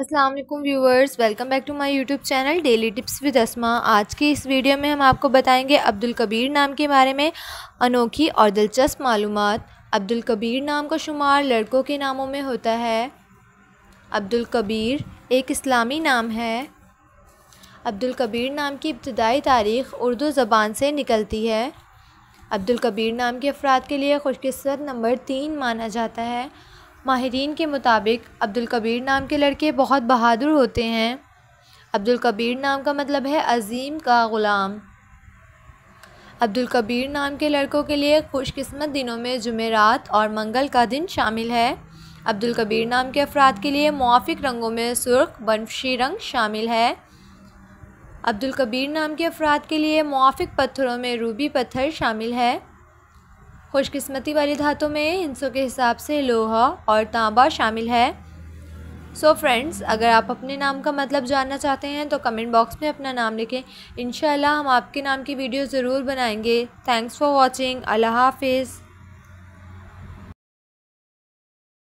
अस्सलाम वालेकुम viewers welcome back to my YouTube channel daily tips with Asma आज की इस वीडियो में हम आपको बताएँगे अब्दुल कबीर नाम के बारे में, अनोखी और दिलचस्प मालूम अब्दुल कबीर नाम का शुमार लड़कों के नामों में होता है। अब्दुल कबीर एक इस्लामी नाम है। अब्दुल कबीर नाम की इब्तदाई तारीख़ उर्दू ज़बान से निकलती है। अब्दुल कबीर नाम के अफराद के लिए खुशकस्मत नंबर तीन माना जाता है। माहरीन के मुताबिक अब्दुल कबीर नाम के लड़के बहुत बहादुर होते हैं। अब्दुल कबीर नाम का मतलब है अज़ीम का ग़ुलाम। अब्दुल कबीर नाम के लड़कों के लिए खुशकिस्मत दिनों में जुमेरात और मंगल का दिन शामिल है। अब्दुल कबीर नाम के अफराद के लिए मुआफ़ रंगों में सुर्ख बनफशी रंग शामिल है। अब्दुल कबीर नाम के अफराद के लिए मुआफ़ पत्थरों में रूबी पत्थर शामिल है। खुशकिस्मती वाली धातों में हिंसों के हिसाब से लोहा और तांबा शामिल है। सो so फ्रेंड्स अगर आप अपने नाम का मतलब जानना चाहते हैं तो कमेंट बॉक्स में अपना नाम लिखें। इन हम आपके नाम की वीडियो ज़रूर बनाएँगे। थैंक्स फॉर वॉचिंग अल्लाह हाफिज़।